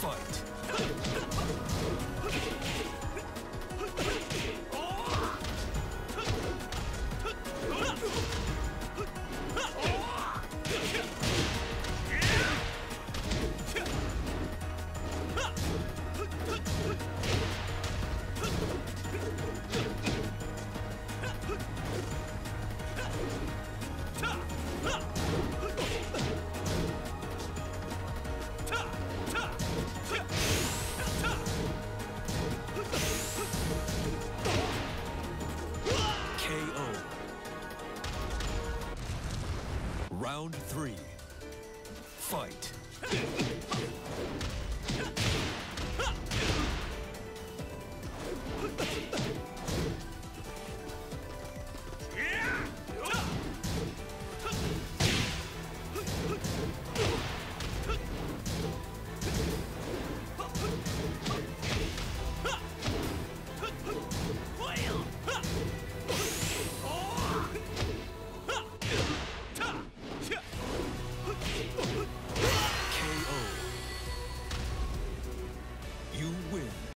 Fight. Round three. Fight.